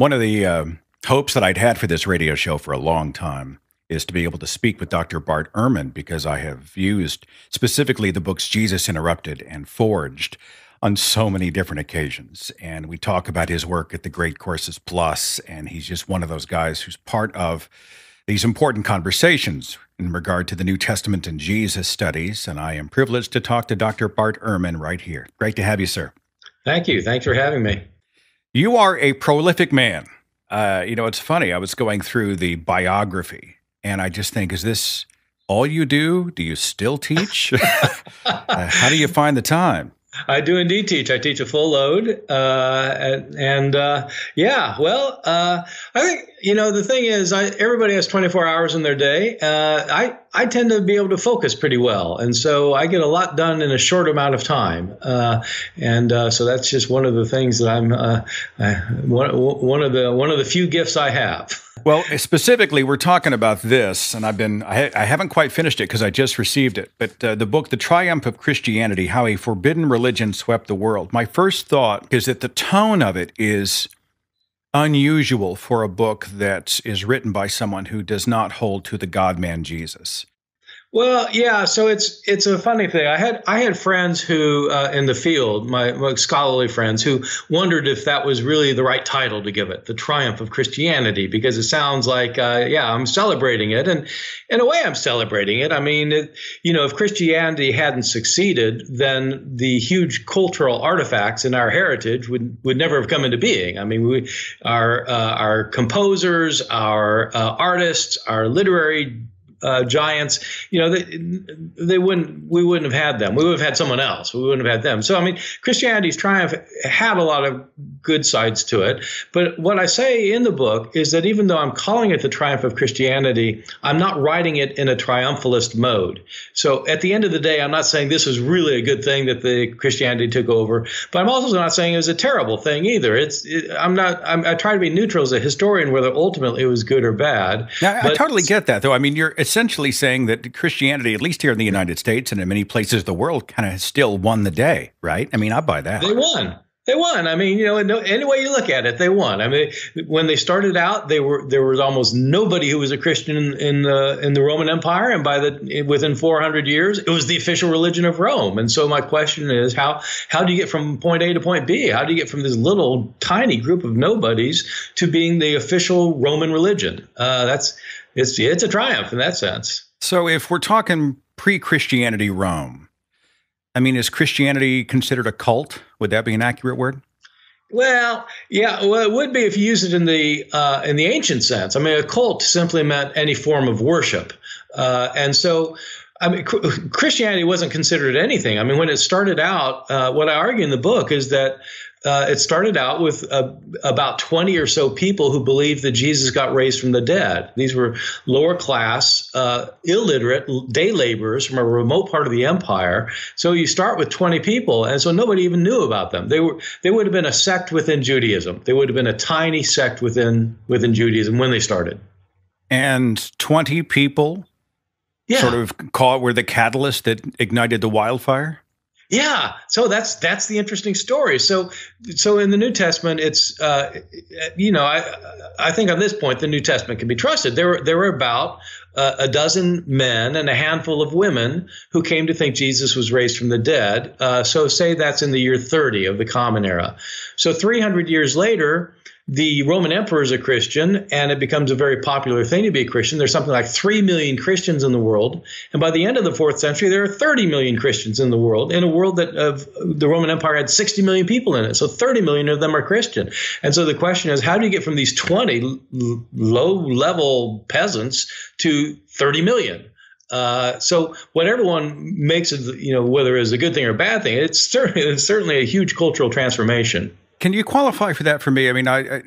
One of the uh, hopes that I'd had for this radio show for a long time is to be able to speak with Dr. Bart Ehrman because I have used specifically the books Jesus Interrupted and Forged on so many different occasions. And we talk about his work at the Great Courses Plus, and he's just one of those guys who's part of these important conversations in regard to the New Testament and Jesus studies. And I am privileged to talk to Dr. Bart Ehrman right here. Great to have you, sir. Thank you. Thanks for having me. You are a prolific man. Uh, you know, it's funny. I was going through the biography, and I just think, is this all you do? Do you still teach? uh, how do you find the time? I do indeed teach. I teach a full load, uh, and, uh, yeah, well, uh, I think you know the thing is, I, everybody has 24 hours in their day. Uh, I I tend to be able to focus pretty well, and so I get a lot done in a short amount of time, uh, and uh, so that's just one of the things that I'm one one of the one of the few gifts I have. Well, specifically, we're talking about this, and I've been, I, I haven't quite finished it because I just received it. But uh, the book, The Triumph of Christianity How a Forbidden Religion Swept the World. My first thought is that the tone of it is unusual for a book that is written by someone who does not hold to the God man Jesus. Well, yeah. So it's it's a funny thing. I had I had friends who uh, in the field, my, my, scholarly friends, who wondered if that was really the right title to give it, "The Triumph of Christianity," because it sounds like, uh, yeah, I'm celebrating it, and in a way, I'm celebrating it. I mean, it, you know, if Christianity hadn't succeeded, then the huge cultural artifacts in our heritage would would never have come into being. I mean, we our uh, our composers, our uh, artists, our literary uh, giants, you know, they, they wouldn't, we wouldn't have had them. We would have had someone else. We wouldn't have had them. So, I mean, Christianity's triumph had a lot of good sides to it. But what I say in the book is that even though I'm calling it the triumph of Christianity, I'm not writing it in a triumphalist mode. So at the end of the day, I'm not saying this is really a good thing that the Christianity took over, but I'm also not saying it was a terrible thing either. It's, it, I'm not, I'm, i try to be neutral as a historian, whether ultimately it was good or bad. Now, I totally get that though. I mean, you're, essentially saying that Christianity, at least here in the United States and in many places of the world, kind of still won the day, right? I mean, I buy that. They won. They won. I mean, you know, any way you look at it, they won. I mean, when they started out, they were there was almost nobody who was a Christian in, in the in the Roman Empire, and by the within 400 years, it was the official religion of Rome. And so, my question is, how how do you get from point A to point B? How do you get from this little tiny group of nobodies to being the official Roman religion? Uh, that's it's it's a triumph in that sense. So if we're talking pre-Christianity Rome, I mean, is Christianity considered a cult? Would that be an accurate word? Well, yeah, well, it would be if you use it in the uh, in the ancient sense. I mean, a cult simply meant any form of worship, uh, and so I mean, Christianity wasn't considered anything. I mean, when it started out, uh, what I argue in the book is that uh, it started out with uh, about 20 or so people who believed that Jesus got raised from the dead. These were lower class, uh, illiterate day laborers from a remote part of the empire. So you start with 20 people, and so nobody even knew about them. They were they would have been a sect within Judaism. They would have been a tiny sect within within Judaism when they started. And 20 people yeah. sort of caught were the catalyst that ignited the wildfire. Yeah, so that's that's the interesting story. So, so in the New Testament, it's uh, you know I I think on this point the New Testament can be trusted. There were there were about uh, a dozen men and a handful of women who came to think Jesus was raised from the dead. Uh, so say that's in the year 30 of the Common Era. So 300 years later, the Roman emperor is a Christian, and it becomes a very popular thing to be a Christian. There's something like 3 million Christians in the world. And by the end of the fourth century, there are 30 million Christians in the world, in a world that of the Roman Empire had 60 million people in it. So 30 million of them are Christian. And so the question is, how do you get from these 20 low level peasants to 30 million? Uh, so whatever one makes it, you know, whether it's a good thing or a bad thing, it's it's certainly a huge cultural transformation. Can you qualify for that for me? I mean, I, I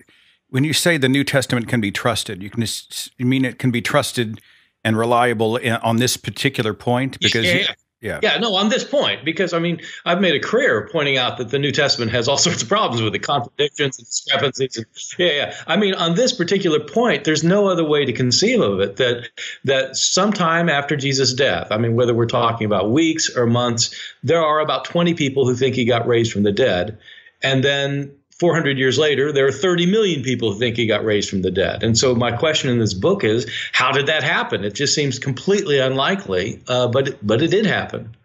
when you say the New Testament can be trusted, you can just, you mean it can be trusted and reliable in, on this particular point because. Yeah, yeah. Yeah, no, on this point, because I mean, I've made a career of pointing out that the New Testament has all sorts of problems with it, contradictions and discrepancies. And, yeah, yeah. I mean, on this particular point, there's no other way to conceive of it that that sometime after Jesus' death, I mean, whether we're talking about weeks or months, there are about 20 people who think he got raised from the dead. And then 400 years later, there are 30 million people who think he got raised from the dead. And so my question in this book is, how did that happen? It just seems completely unlikely, uh, but but it did happen.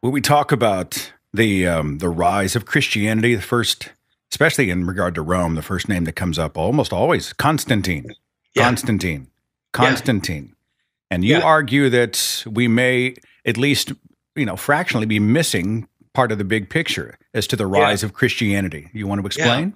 When we talk about the um, the rise of Christianity, the first, especially in regard to Rome, the first name that comes up almost always Constantine. Yeah. Constantine. Constantine. Yeah. And you yeah. argue that we may at least, you know, fractionally be missing part of the big picture as to the rise of Christianity. You want to explain?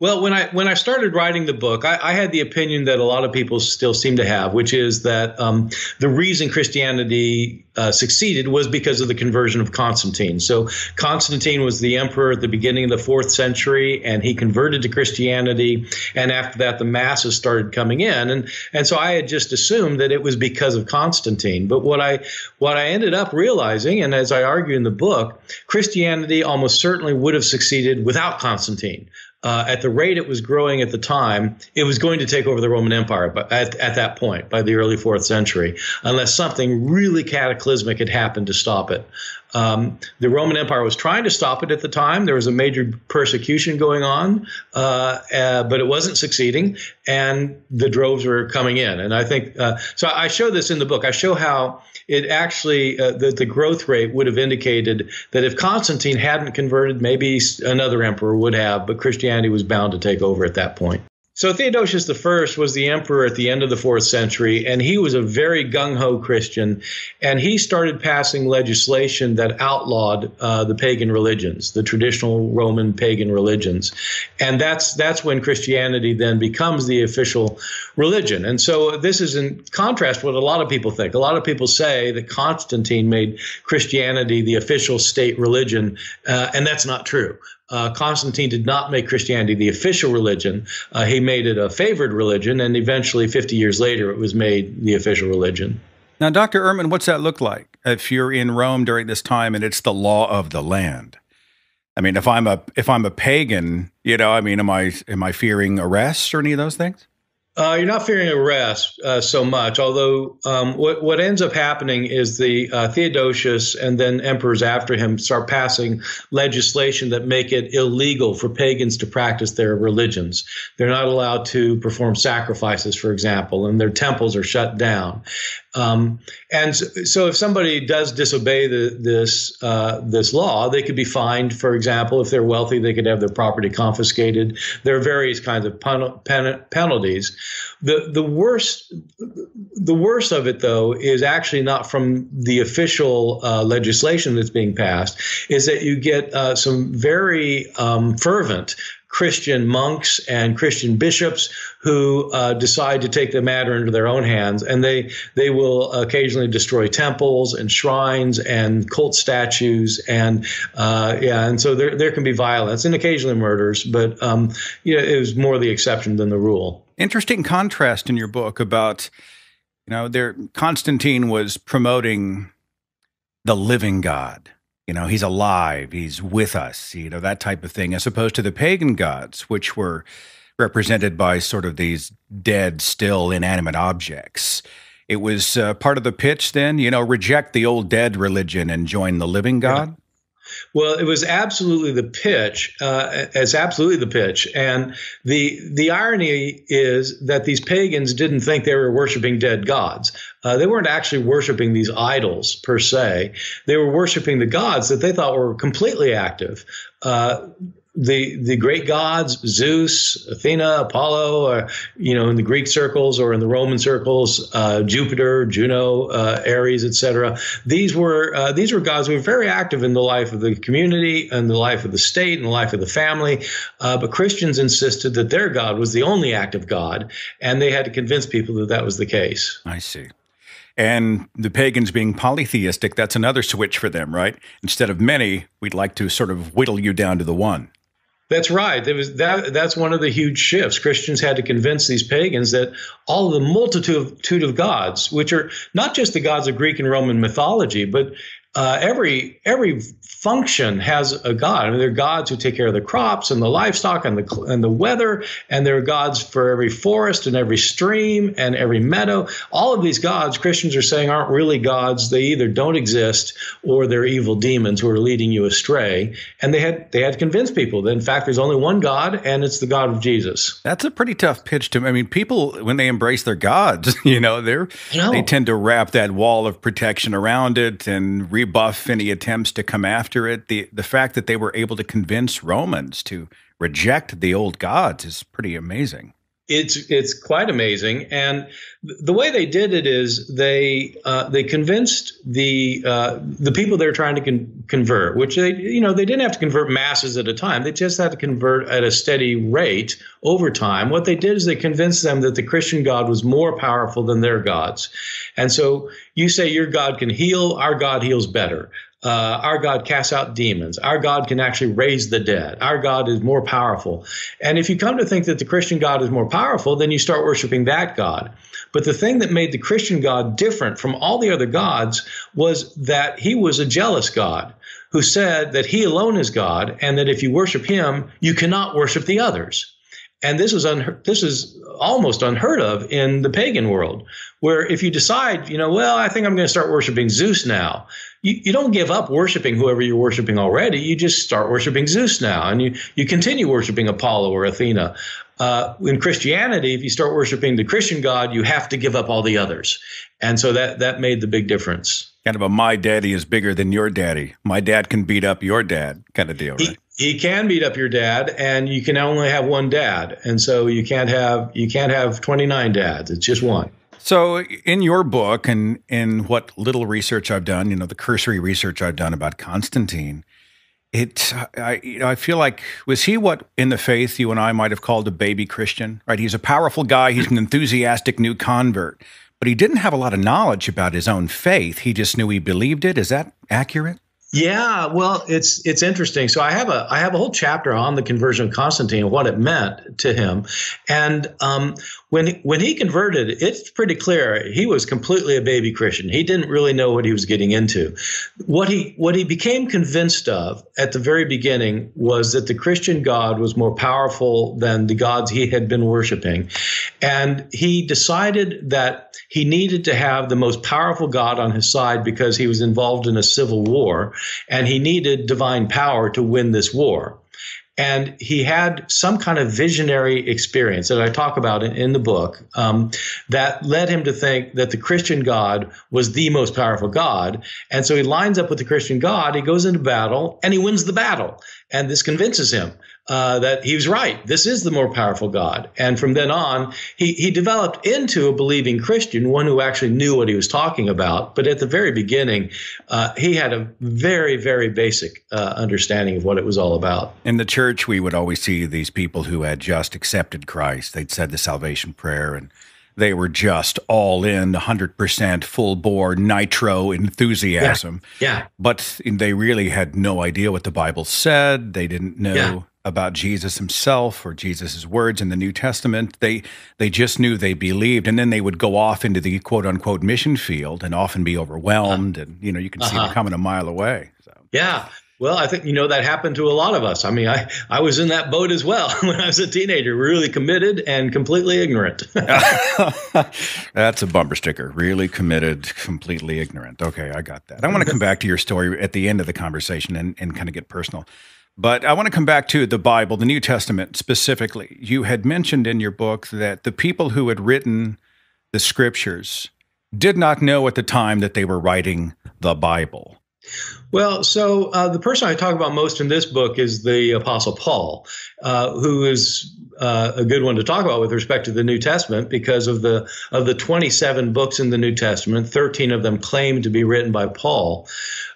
Well, when I when I started writing the book, I, I, had the opinion that a lot of people still seem to have, which is that um, the reason Christianity uh, succeeded was because of the conversion of Constantine. So Constantine was the emperor at the beginning of the fourth century, and he converted to Christianity. And after that, the masses started coming in, and and so I had just assumed that it was because of Constantine. But what I what I ended up realizing, and as I argue in the book, Christianity almost certainly would have succeeded without Constantine uh, at the rate it was growing at the time, it was going to take over the Roman Empire but at, at that point, by the early fourth century, unless something really cataclysmic had happened to stop it. Um, the Roman Empire was trying to stop it at the time. There was a major persecution going on, uh, uh, but it wasn't succeeding, and the droves were coming in. And I think uh, so. I show this in the book. I show how it actually uh, the, the growth rate would have indicated that if Constantine hadn't converted, maybe another emperor would have, but Christianity was bound to take over at that point. So Theodosius I was the emperor at the end of the fourth century, and he was a very gung ho Christian, and he started passing legislation that outlawed uh, the pagan religions, the traditional Roman pagan religions, and that's that's when Christianity then becomes the official religion. And so this is in contrast what a lot of people think. A lot of people say that Constantine made Christianity the official state religion, uh, and that's not true uh, Constantine did not make Christianity the official religion. Uh, he made it a favored religion, and eventually, 50 years later, it was made the official religion. Now, Dr. Ehrman, what's that look like if you're in Rome during this time and it's the law of the land? I mean, if I'm a if I'm a pagan, you know, I mean, am I am I fearing arrests or any of those things? Uh, you're not fearing arrest uh, so much, although um, what what ends up happening is the uh, Theodosius and then emperors after him start passing legislation that make it illegal for pagans to practice their religions. They're not allowed to perform sacrifices, for example, and their temples are shut down. Um, and so, if somebody does disobey the, this uh, this law, they could be fined. For example, if they're wealthy, they could have their property confiscated. There are various kinds of pen- pen- penalties. The the worst the worst of it, though, is actually not from the official uh, legislation that's being passed. Is that you get uh, some very um, fervent Christian monks and Christian bishops who uh, decide to take the matter into their own hands, and they they will occasionally destroy temples and shrines and cult statues, and uh, yeah, and so there there can be violence and occasionally murders, but um, you know, it was more the exception than the rule. Interesting contrast in your book about you know there Constantine was promoting the living God you know, he's alive, he's with us, you know, that type of thing, as opposed to the pagan gods, which were represented by sort of these dead, still, inanimate objects. It was uh, part of the pitch then, you know, reject the old dead religion and join the living God. Well, it was absolutely the pitch. Uh, it's absolutely the pitch, and the the irony is that these pagans didn't think they were worshiping dead gods. Uh, they weren't actually worshiping these idols per se. They were worshiping the gods that they thought were completely active. Uh, the the great gods Zeus, Athena, Apollo, or you know in the Greek circles or in the Roman circles, uh, Jupiter, Juno, uh, Ares, etc. These were uh, these were gods who were very active in the life of the community and the life of the state and the life of the family. Uh, but Christians insisted that their God was the only active God, and they had to convince people that that was the case. I see. And the pagans being polytheistic, that's another switch for them, right? Instead of many, we'd like to sort of whittle you down to the one. That's right. Was that. That's one of the huge shifts. Christians had to convince these pagans that all of the multitude of gods, which are not just the gods of Greek and Roman mythology, but uh, every every function has a god. I mean, there are gods who take care of the crops and the livestock and the and the weather, and there are gods for every forest and every stream and every meadow. All of these gods, Christians are saying, aren't really gods. They either don't exist or they're evil demons who are leading you astray. And they had they had to convince people that in fact there's only one God, and it's the God of Jesus. That's a pretty tough pitch to. I mean, people when they embrace their gods, you know, they're they tend to wrap that wall of protection around it and rebuff any attempts to come after it. The the fact that they were able to convince Romans to reject the old gods is pretty amazing it's it's quite amazing, and the way they did it is they uh, they convinced the uh, the people they're trying to con- convert, which they you know they didn't have to convert masses at a time. They just had to convert at a steady rate over time. What they did is they convinced them that the Christian God was more powerful than their gods, and so you say your God can heal, our God heals better. Uh, our God casts out demons. Our God can actually raise the dead. Our God is more powerful. And if you come to think that the Christian God is more powerful, then you start worshiping that God. But the thing that made the Christian God different from all the other gods was that he was a jealous God who said that he alone is God and that if you worship him, you cannot worship the others. And this is un- this is almost unheard of in the pagan world, where if you decide, you know, well, I think I'm going to start worshiping Zeus now, you, you don't give up worshiping whoever you're worshiping already. You just start worshiping Zeus now, and you, you continue worshiping Apollo or Athena. Uh, in Christianity, if you start worshiping the Christian God, you have to give up all the others, and so that that made the big difference. Kind of a my daddy is bigger than your daddy. My dad can beat up your dad kind of deal, right? He, he can beat up your dad, and you can only have one dad, and so you can't have you can't have twenty nine dads. It's just one. So, in your book and in what little research I've done, you know, the cursory research I've done about Constantine, it I you know, I feel like was he what in the faith you and I might have called a baby Christian, right? He's a powerful guy, he's an enthusiastic new convert, but he didn't have a lot of knowledge about his own faith. He just knew he believed it. Is that accurate? Yeah, well, it's it's interesting. So I have a I have a whole chapter on the conversion of Constantine and what it meant to him, and um, when when he converted, it's pretty clear he was completely a baby Christian. He didn't really know what he was getting into. What he what he became convinced of at the very beginning was that the Christian God was more powerful than the gods he had been worshiping, and he decided that he needed to have the most powerful God on his side because he was involved in a civil war, and he needed divine power to win this war. And he had some kind of visionary experience that I talk about in, in the book um, that led him to think that the Christian God was the most powerful God. And so he lines up with the Christian God, he goes into battle, and he wins the battle. And this convinces him uh, that he was right. This is the more powerful God. And from then on, he, he developed into a believing Christian, one who actually knew what he was talking about. But at the very beginning, uh, he had a very, very basic uh, understanding of what it was all about. In the church, we would always see these people who had just accepted Christ. They'd said the salvation prayer and they were just all in 100% full bore nitro enthusiasm. Yeah. yeah. But they really had no idea what the Bible said. They didn't know yeah about Jesus himself or Jesus's words in the New Testament. They they just knew they believed, and then they would go off into the quote unquote mission field and often be overwhelmed, uh, and you know you can see uh-huh. them coming a mile away. So. Yeah. Well, I think you know that happened to a lot of us. I mean, I, I was in that boat as well when I was a teenager, really committed and completely ignorant. That's a bumper sticker. Really committed, completely ignorant. Okay, I got that. I want to come back to your story at the end of the conversation and, and kind of get personal. But I want to come back to the Bible, the New Testament specifically. You had mentioned in your book that the people who had written the scriptures did not know at the time that they were writing the Bible. Well, so uh, the person I talk about most in this book is the Apostle Paul, uh, who is uh, a good one to talk about with respect to the New Testament because of the of the 27 books in the New Testament, 13 of them claim to be written by Paul.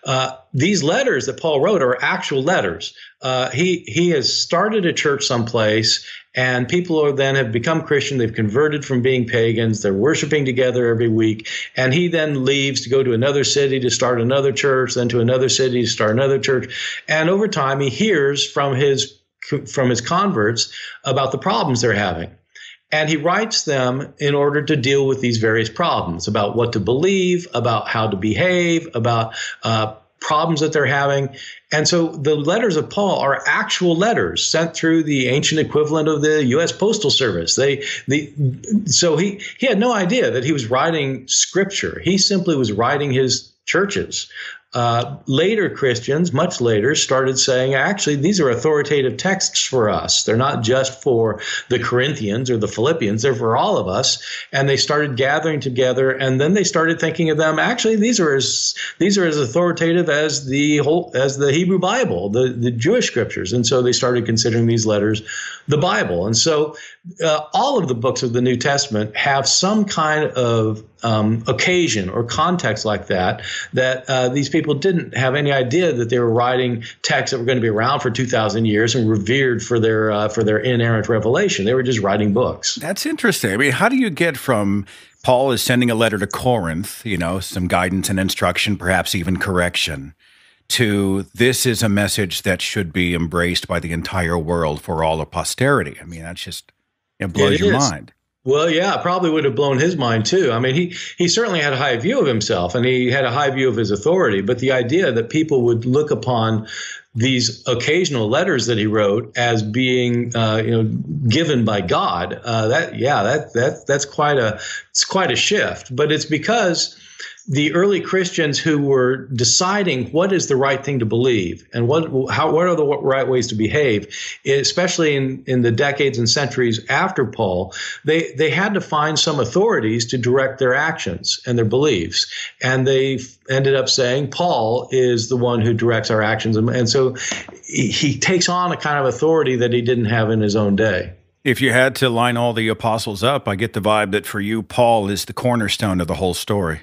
Uh, these letters that Paul wrote are actual letters. Uh, he he has started a church someplace, and people are then have become Christian. They've converted from being pagans. They're worshiping together every week, and he then leaves to go to another city to start another church, then to another city to start another church, and over time he hears from his from his converts about the problems they're having. And he writes them in order to deal with these various problems about what to believe, about how to behave, about uh, problems that they're having. And so the letters of Paul are actual letters sent through the ancient equivalent of the U.S. Postal Service. They, the, so he, he had no idea that he was writing scripture. He simply was writing his churches. Uh, later Christians, much later, started saying, actually, these are authoritative texts for us. They're not just for the Corinthians or the Philippians, they're for all of us. And they started gathering together, and then they started thinking of them, actually, these are as these are as authoritative as the whole as the Hebrew Bible, the, the Jewish scriptures. And so they started considering these letters the Bible. And so uh, all of the books of the New Testament have some kind of um, occasion or context like that, that uh, these people didn't have any idea that they were writing texts that were going to be around for 2,000 years and revered for their, uh, for their inerrant revelation. They were just writing books. That's interesting. I mean, how do you get from Paul is sending a letter to Corinth, you know, some guidance and instruction, perhaps even correction, to this is a message that should be embraced by the entire world for all of posterity? I mean, that's just it blows it your is. mind. Well, yeah, probably would have blown his mind too. I mean, he he certainly had a high view of himself, and he had a high view of his authority. But the idea that people would look upon these occasional letters that he wrote as being, uh, you know, given by God, uh, that yeah, that that that's quite a it's quite a shift. But it's because the early Christians who were deciding what is the right thing to believe and what how what are the right ways to behave, especially in, in the decades and centuries after Paul, they they had to find some authorities to direct their actions and their beliefs, and they ended up saying Paul is the one who directs our actions, and, and so he, he takes on a kind of authority that he didn't have in his own day. If you had to line all the apostles up, I get the vibe that for you, Paul is the cornerstone of the whole story.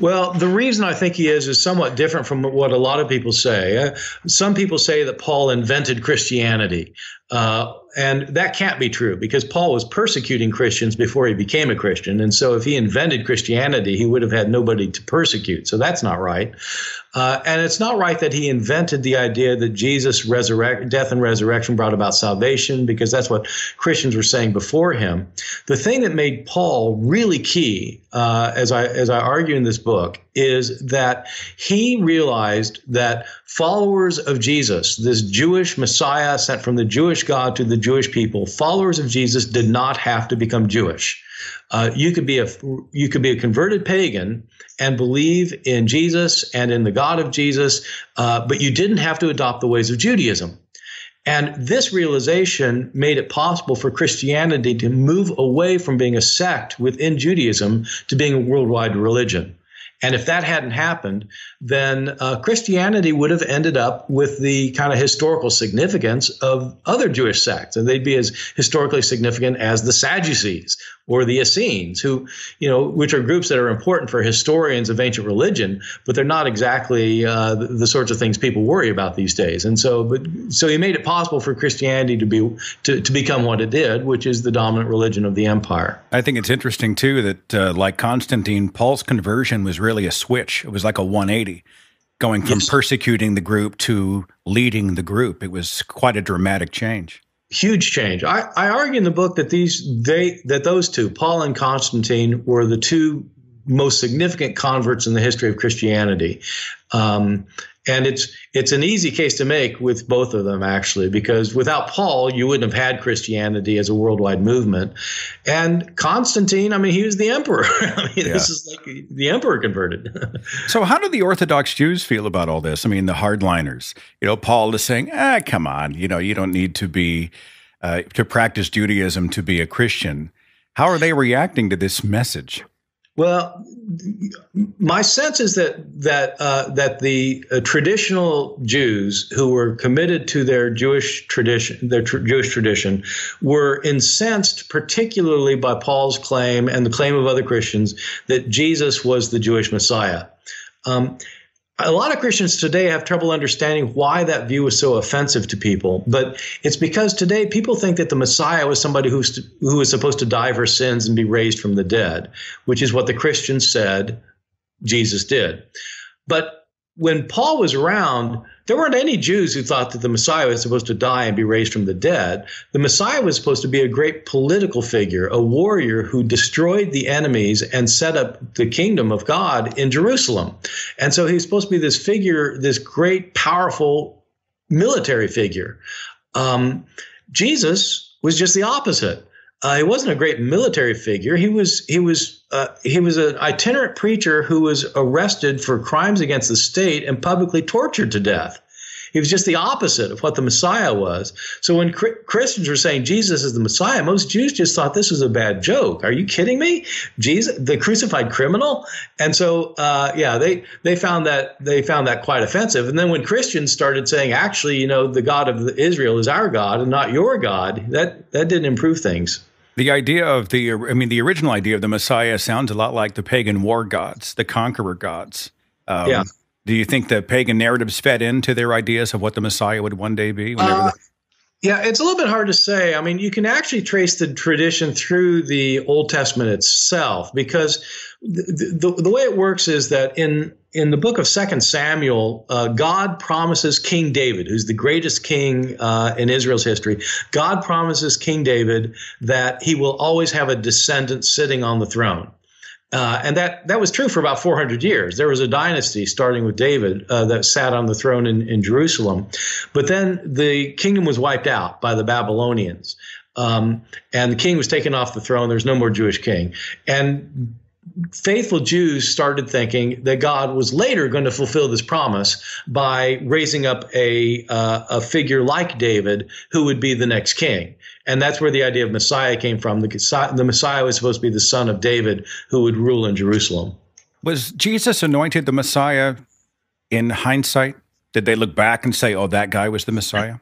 Well, the reason I think he is is somewhat different from what a lot of people say. Uh, some people say that Paul invented Christianity. Uh, and that can't be true because Paul was persecuting Christians before he became a Christian. And so if he invented Christianity, he would have had nobody to persecute. So that's not right. Uh, and it's not right that he invented the idea that Jesus' resurrect, death and resurrection brought about salvation because that's what Christians were saying before him. The thing that made Paul really key, uh, as I as I argue in this book, is that he realized that followers of Jesus, this Jewish Messiah sent from the Jewish God to the Jewish people, followers of Jesus did not have to become Jewish. Uh, you could be a you could be a converted pagan and believe in Jesus and in the God of Jesus, uh, but you didn't have to adopt the ways of Judaism. And this realization made it possible for Christianity to move away from being a sect within Judaism to being a worldwide religion. And if that hadn't happened, then uh, Christianity would have ended up with the kind of historical significance of other Jewish sects, and they'd be as historically significant as the Sadducees or the Essenes, who, you know, which are groups that are important for historians of ancient religion, but they're not exactly uh, the, the, sorts of things people worry about these days. And so, but so he made it possible for Christianity to be to, to become what it did, which is the dominant religion of the empire. I think it's interesting too that, uh, like Constantine, Paul's conversion was really a switch. It was like a 180 going from yes. persecuting the group to leading the group. It was quite a dramatic change huge change. I, I argue in the book that these they that those two, Paul and Constantine, were the two most significant converts in the history of Christianity. Um, and it's it's an easy case to make with both of them actually because without Paul you wouldn't have had Christianity as a worldwide movement. And Constantine I mean he was the emperor. I mean yeah. this is like the emperor converted. So how do the orthodox Jews feel about all this? I mean the hardliners. You know Paul is saying ah come on. You know you don't need to be uh, to practice Judaism to be a Christian. How are they reacting to this message well, my sense is that that uh, that the uh, traditional Jews who were committed to their Jewish tradition, their tr- Jewish tradition, were incensed particularly by Paul's claim and the claim of other Christians that Jesus was the Jewish Messiah. Um, a lot of Christians today have trouble understanding why that view is so offensive to people. But it's because today people think that the Messiah was somebody who's was supposed to die for sins and be raised from the dead, which is what the Christians said Jesus did. But when Paul was around, there weren't any Jews who thought that the Messiah was supposed to die and be raised from the dead. The Messiah was supposed to be a great political figure, a warrior who destroyed the enemies and set up the kingdom of God in Jerusalem. And so he's supposed to be this figure, this great, powerful military figure. Um, Jesus was just the opposite. Uh, he wasn't a great military figure. He was he was uh, he was an itinerant preacher who was arrested for crimes against the state and publicly tortured to death. He was just the opposite of what the Messiah was. So when Christians were saying Jesus is the Messiah, most Jews just thought this was a bad joke. Are you kidding me? Jesus, the crucified criminal? And so, uh, yeah, they they found that they found that quite offensive. And then when Christians started saying, actually, you know, the God of Israel is our God and not your God, that that didn't improve things. The idea of the, I mean, the original idea of the Messiah sounds a lot like the pagan war gods, the conqueror gods. Um, yeah. Do you think the pagan narratives fed into their ideas of what the Messiah would one day be? Uh, yeah, it's a little bit hard to say. I mean, you can actually trace the tradition through the Old Testament itself because the, the, the way it works is that in in the book of Second Samuel, uh, God promises King David, who's the greatest king uh, in Israel's history, God promises King David that he will always have a descendant sitting on the throne. Uh, and that, that was true for about 400 years. There was a dynasty starting with David uh, that sat on the throne in, in Jerusalem. But then the kingdom was wiped out by the Babylonians. Um, and the king was taken off the throne. There's no more Jewish king. And faithful Jews started thinking that God was later going to fulfill this promise by raising up a, uh, a figure like David who would be the next king. And that's where the idea of Messiah came from. The, the Messiah was supposed to be the son of David who would rule in Jerusalem. Was Jesus anointed the Messiah in hindsight? Did they look back and say, oh, that guy was the Messiah?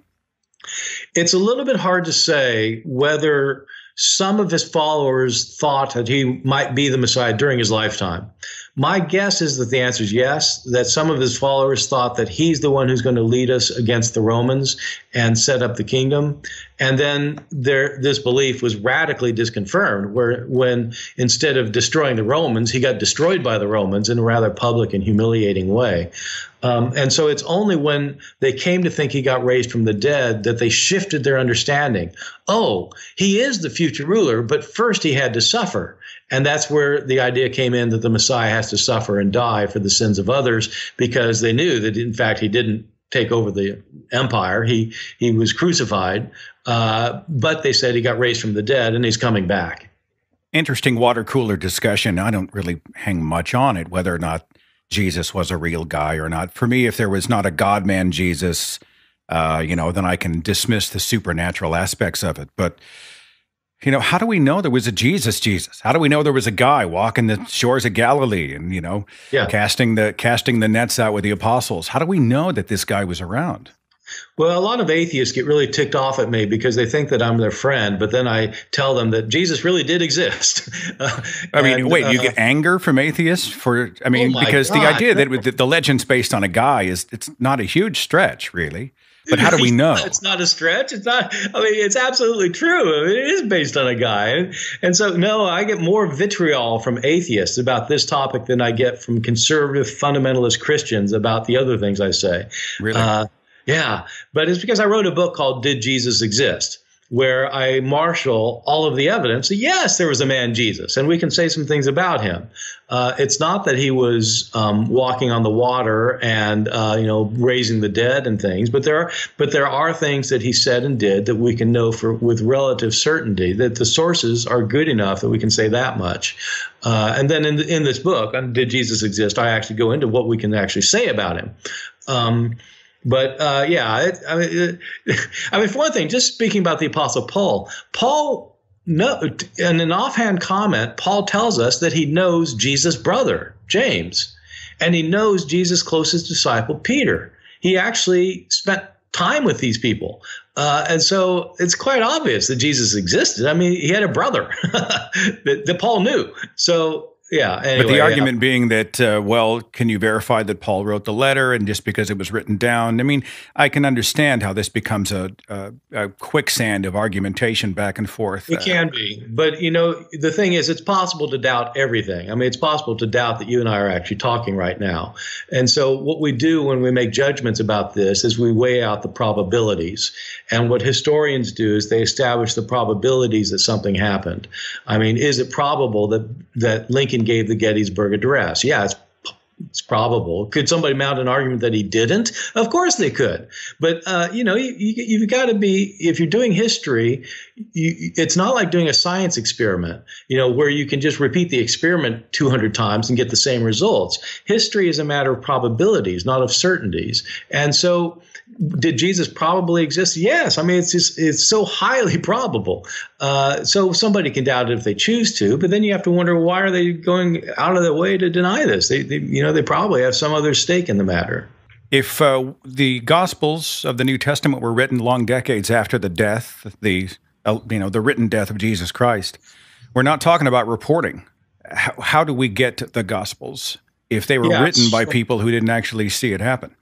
It's a little bit hard to say whether some of his followers thought that he might be the Messiah during his lifetime. My guess is that the answer is yes, that some of his followers thought that he's the one who's going to lead us against the Romans and set up the kingdom. And then there, this belief was radically disconfirmed, where when instead of destroying the Romans, he got destroyed by the Romans in a rather public and humiliating way. Um, and so it's only when they came to think he got raised from the dead that they shifted their understanding. Oh, he is the future ruler, but first he had to suffer. And that's where the idea came in that the Messiah has to suffer and die for the sins of others because they knew that, in fact, he didn't take over the empire. He, he was crucified, uh, but they said he got raised from the dead and he's coming back. Interesting water cooler discussion. I don't really hang much on it, whether or not Jesus was a real guy or not. For me, if there was not a God man Jesus, uh, you know, then I can dismiss the supernatural aspects of it. But you know, how do we know there was a Jesus Jesus? How do we know there was a guy walking the shores of Galilee and, you know, yeah. casting the casting the nets out with the apostles? How do we know that this guy was around? Well, a lot of atheists get really ticked off at me because they think that I'm their friend, but then I tell them that Jesus really did exist. uh, I mean, and, wait, uh, you get anger from atheists for? I mean, oh because God. the idea that the legend's based on a guy is it's not a huge stretch, really. But how do we know? It's not a stretch. It's not. I mean, it's absolutely true. I mean, it is based on a guy, and, and so no, I get more vitriol from atheists about this topic than I get from conservative fundamentalist Christians about the other things I say. Really? Uh, yeah, but it's because I wrote a book called "Did Jesus Exist." where I marshal all of the evidence. Yes, there was a man Jesus, and we can say some things about him. Uh, it's not that he was um, walking on the water and uh, you know raising the dead and things, but there are but there are things that he said and did that we can know for with relative certainty. That the sources are good enough that we can say that much. Uh, and then in in this book, "Did Jesus Exist?" I actually go into what we can actually say about him. Um, but uh, yeah, it, I mean, it, I mean, for one thing, just speaking about the Apostle Paul, Paul, no, in an offhand comment, Paul tells us that he knows Jesus' brother James, and he knows Jesus' closest disciple Peter. He actually spent time with these people. Uh, and so it's quite obvious that Jesus existed. I mean, he had a brother that, that Paul knew. So yeah. Anyway, but the argument yeah. being that, uh, well, can you verify that Paul wrote the letter, and just because it was written down? I mean, I can understand how this becomes a, a, a quicksand of argumentation back and forth. It uh, can be, but you know, the thing is, it's possible to doubt everything. I mean, it's possible to doubt that you and I are actually talking right now. And so, what we do when we make judgments about this is we weigh out the probabilities. And what historians do is they establish the probabilities that something happened. I mean, is it probable that that Lincoln gave the Gettysburg Address. Yeah, it's it's probable. Could somebody mount an argument that he didn't? Of course they could. But uh, you know, you, have got to be if you're doing history, you, it's not like doing a science experiment. You know, where you can just repeat the experiment 200 times and get the same results. History is a matter of probabilities, not of certainties. And so did Jesus probably exist? Yes. I mean, it's just, it's so highly probable. Uh, so somebody can doubt it if they choose to, but then you have to wonder why are they going out of their way to deny this? They, they you know, they probably have some other stake in the matter. If uh, the Gospels of the New Testament were written long decades after the death, the uh, you know the written death of Jesus Christ, we're not talking about reporting. How, how do we get the Gospels if they were yeah, written by people who didn't actually see it happen?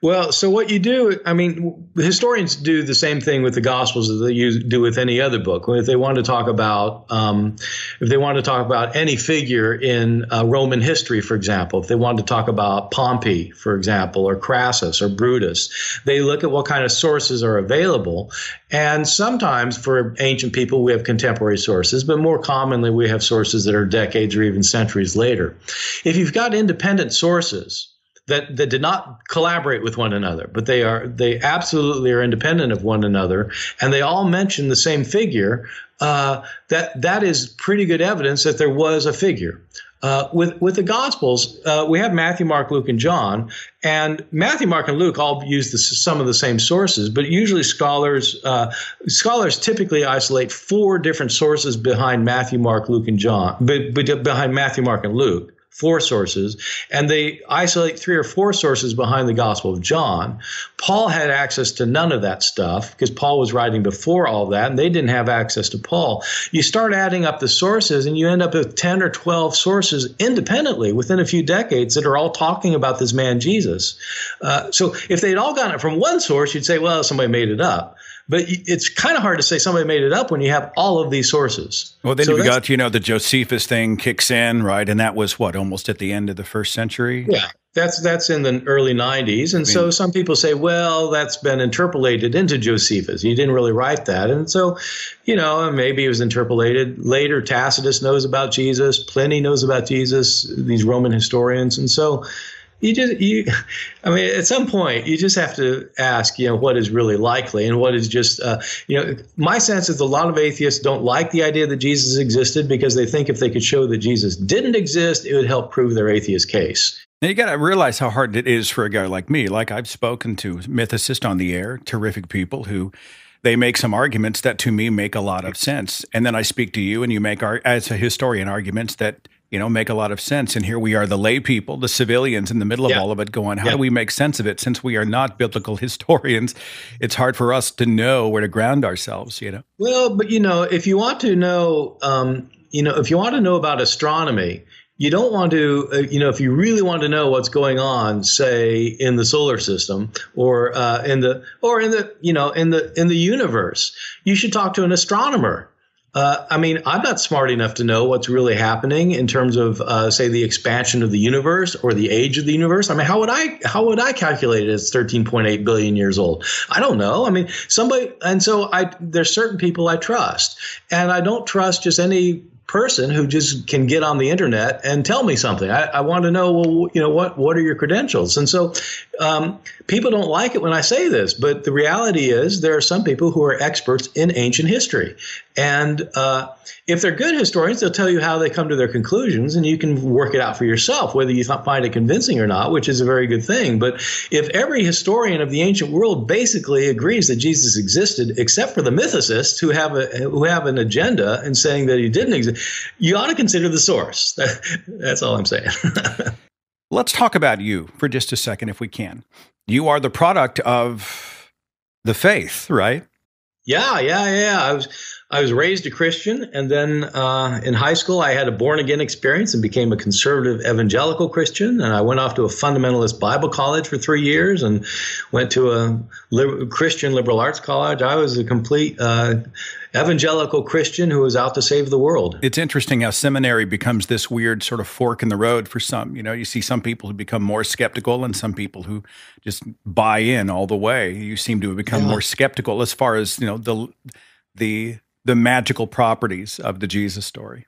Well, so what you do, I mean, historians do the same thing with the Gospels that they do with any other book. If they want to talk about, um, if they want to talk about any figure in uh, Roman history, for example, if they want to talk about Pompey, for example, or Crassus or Brutus, they look at what kind of sources are available. And sometimes for ancient people, we have contemporary sources, but more commonly, we have sources that are decades or even centuries later. If you've got independent sources, that that did not collaborate with one another, but they are they absolutely are independent of one another, and they all mention the same figure. Uh, that that is pretty good evidence that there was a figure. Uh, with with the Gospels, uh, we have Matthew, Mark, Luke, and John, and Matthew, Mark, and Luke all use the, some of the same sources, but usually scholars uh, scholars typically isolate four different sources behind Matthew, Mark, Luke, and John, behind Matthew, Mark, and Luke four sources, and they isolate three or four sources behind the Gospel of John. Paul had access to none of that stuff because Paul was writing before all that, and they didn't have access to Paul. You start adding up the sources, and you end up with 10 or 12 sources independently within a few decades that are all talking about this man Jesus. Uh, so if they'd all gotten it from one source, you'd say, well, somebody made it up. But it's kind of hard to say somebody made it up when you have all of these sources. Well, then so you got, you know, the Josephus thing kicks in, right? And that was what, almost at the end of the first century? Yeah. That's that's in the early 90s. And I mean, so some people say, well, that's been interpolated into Josephus. He didn't really write that. And so, you know, maybe it was interpolated. Later, Tacitus knows about Jesus. Pliny knows about Jesus, these Roman historians. And so, you just you i mean at some point you just have to ask you know what is really likely and what is just uh, you know my sense is a lot of atheists don't like the idea that jesus existed because they think if they could show that jesus didn't exist it would help prove their atheist case. Now you got to realize how hard it is for a guy like me. Like i've spoken to mythicists on the air terrific people who they make some arguments that to me make a lot of sense. And then i speak to you and you make our as a historian arguments that you know, make a lot of sense. And here we are, the lay people, the civilians in the middle of yeah. all of it going, how yeah. do we make sense of it? Since we are not biblical historians, it's hard for us to know where to ground ourselves, you know? Well, but you know, if you want to know, um, you know, if you want to know about astronomy, you don't want to, uh, you know, if you really want to know what's going on, say in the solar system or uh, in the, or in the, you know, in the in the universe, you should talk to an astronomer uh, I mean, I'm not smart enough to know what's really happening in terms of, uh, say, the expansion of the universe or the age of the universe. I mean, how would I how would I calculate it as 13.8 billion years old? I don't know. I mean, somebody, and so I there's certain people I trust, and I don't trust just any person who just can get on the internet and tell me something. I, I want to know, well, you know, what what are your credentials? And so, um, people don't like it when I say this, but the reality is there are some people who are experts in ancient history, and uh, if they're good historians, they'll tell you how they come to their conclusions, and you can work it out for yourself, whether you find it convincing or not, which is a very good thing. But if every historian of the ancient world basically agrees that Jesus existed, except for the mythicists who have a who have an agenda and saying that he didn't exist, you ought to consider the source. That's all I'm saying. Let's talk about you for just a second, if we can. You are the product of the faith, right? Yeah, yeah, yeah. I was I was raised a Christian, and then uh, in high school, I had a born again experience and became a conservative evangelical Christian. And I went off to a fundamentalist Bible college for three years and went to a Christian liberal arts college. I was a complete uh, evangelical Christian who is out to save the world. It's interesting how seminary becomes this weird sort of fork in the road for some. You know, you see some people who become more skeptical and some people who just buy in all the way. You seem to have become yeah. more skeptical as far as, you know, the the the magical properties of the Jesus story.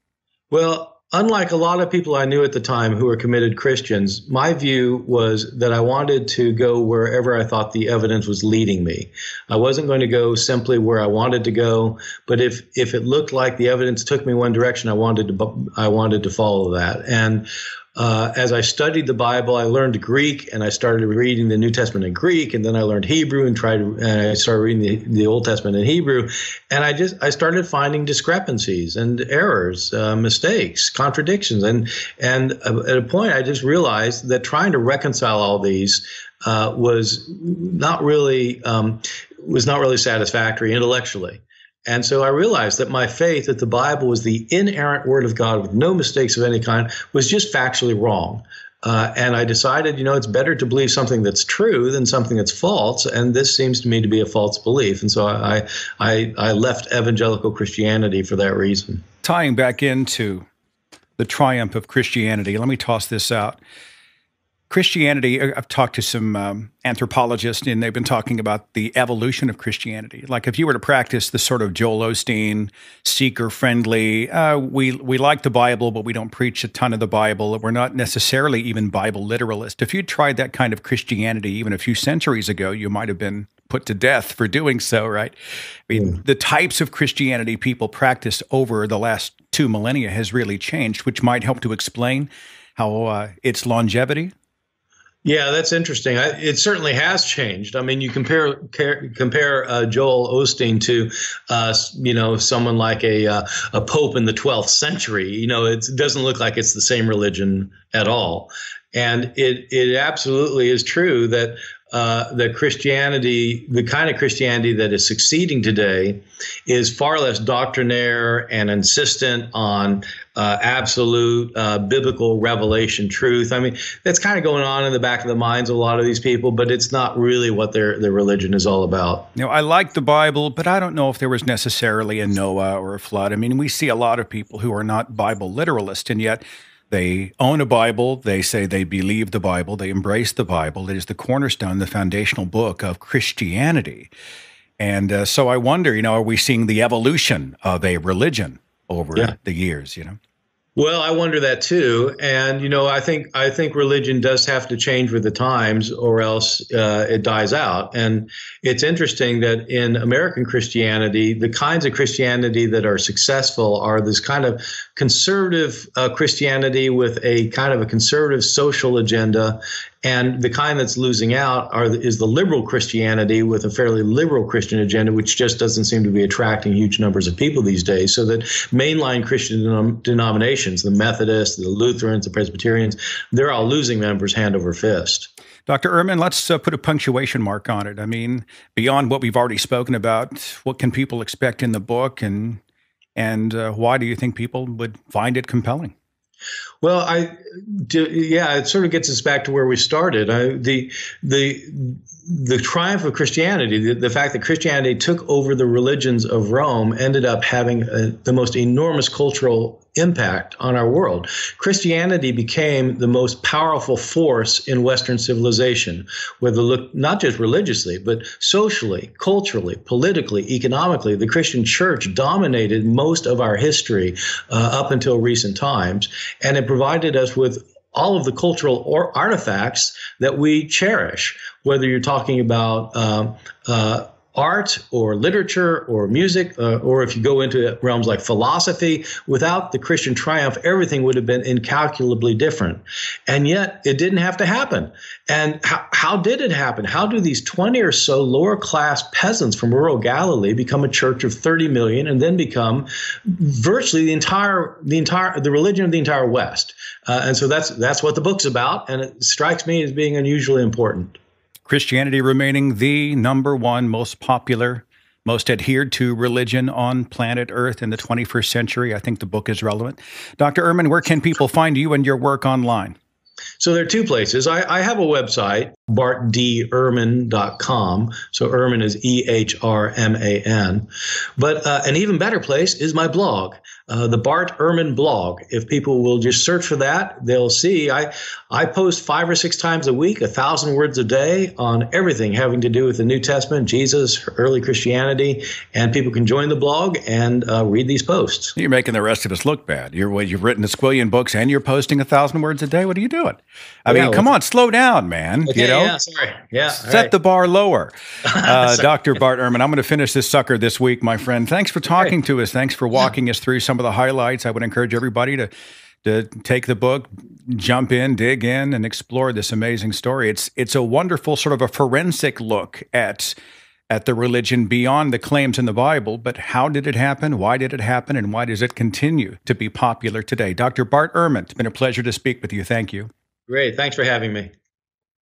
Well, unlike a lot of people I knew at the time who were committed Christians, my view was that I wanted to go wherever I thought the evidence was leading me. I wasn't going to go simply where I wanted to go, but if if it looked like the evidence took me one direction, I wanted to I wanted to follow that. And uh, as I studied the Bible, I learned Greek and I started reading the New Testament in Greek, and then I learned Hebrew and tried. And I started reading the, the Old Testament in Hebrew, and I just I started finding discrepancies and errors, uh, mistakes, contradictions, and and at a point I just realized that trying to reconcile all these uh, was not really um, was not really satisfactory intellectually. And so I realized that my faith that the Bible was the inerrant word of God with no mistakes of any kind was just factually wrong. Uh, and I decided, you know, it's better to believe something that's true than something that's false. And this seems to me to be a false belief. And so I, I, I left evangelical Christianity for that reason. Tying back into the triumph of Christianity, let me toss this out. Christianity, I've talked to some um, anthropologists and they've been talking about the evolution of Christianity. Like if you were to practice the sort of Joel Osteen, seeker friendly, uh, we, we like the Bible, but we don't preach a ton of the Bible. We're not necessarily even Bible literalist. If you tried that kind of Christianity even a few centuries ago, you might have been put to death for doing so, right? I mean, mm. the types of Christianity people practice over the last two millennia has really changed, which might help to explain how uh, its longevity yeah, that's interesting. I, it certainly has changed. I mean, you compare compare uh, Joel Osteen to, uh, you know, someone like a uh, a pope in the 12th century. You know, it doesn't look like it's the same religion at all. And it it absolutely is true that uh, that Christianity, the kind of Christianity that is succeeding today, is far less doctrinaire and insistent on uh, absolute uh, biblical revelation truth. I mean, that's kind of going on in the back of the minds of a lot of these people, but it's not really what their their religion is all about. You know, I like the Bible, but I don't know if there was necessarily a Noah or a flood. I mean, we see a lot of people who are not Bible literalists, and yet they own a Bible. They say they believe the Bible. They embrace the Bible. It is the cornerstone, the foundational book of Christianity. And uh, so I wonder, you know, are we seeing the evolution of a religion over yeah. the years, you know? Well, I wonder that too, and you know, I think I think religion does have to change with the times, or else uh, it dies out. And it's interesting that in American Christianity, the kinds of Christianity that are successful are this kind of conservative uh, Christianity with a kind of a conservative social agenda, and the kind that's losing out are is the liberal Christianity with a fairly liberal Christian agenda, which just doesn't seem to be attracting huge numbers of people these days. So that mainline Christian denom- denominations, the Methodists, the Lutherans, the Presbyterians, they're all losing members hand over fist. Dr. Ehrman, let's uh, put a punctuation mark on it. I mean, beyond what we've already spoken about, what can people expect in the book, and and uh, why do you think people would find it compelling? Well, I, do, yeah, it sort of gets us back to where we started. I, the the the triumph of Christianity, the, the, fact that Christianity took over the religions of Rome, ended up having a, the most enormous cultural impact on our world. Christianity became the most powerful force in Western civilization, whether look not just religiously, but socially, culturally, politically, economically. The Christian church dominated most of our history uh, up until recent times, and it provided us with all of the cultural or artifacts that we cherish, whether you're talking about um, uh, art or literature or music, uh, or if you go into realms like philosophy, without the Christian triumph, everything would have been incalculably different. And yet it didn't have to happen. And how, how did it happen? How do these 20 or so lower class peasants from rural Galilee become a church of 30 million and then become virtually the entire, the entire, the religion of the entire West? Uh, and so that's, that's what the book's about. And it strikes me as being unusually important. Christianity remaining the number one most popular most adhered to religion on planet Earth in the 21st century. I think the book is relevant. Dr. Ehrman, where can people find you and your work online? So there are two places. I, I have a website, bartdehrman.com. So Ehrman is E H R M A N. But uh, an even better place is my blog, uh, the Bart Ehrman blog. If people will just search for that, they'll see I I post five or six times a week, a thousand words a day on everything having to do with the New Testament, Jesus, early Christianity, and people can join the blog and uh, read these posts. You're making the rest of us look bad. You're you've written a squillion books and you're posting a thousand words a day. What are you doing? I yeah, mean, come on, slow down, man. Okay, you know, yeah, sorry, yeah, set right. the bar lower. Uh, Dr. Bart Ehrman, I'm going to finish this sucker this week, my friend. Thanks for talking to us. Thanks for walking yeah. us through some of the highlights. I would encourage everybody to to take the book, jump in, dig in, and explore this amazing story. It's it's a wonderful sort of a forensic look at at the religion beyond the claims in the Bible, but how did it happen? Why did it happen? And why does it continue to be popular today? Dr. Bart Ehrman, it's been a pleasure to speak with you. Thank you. Great. Thanks for having me.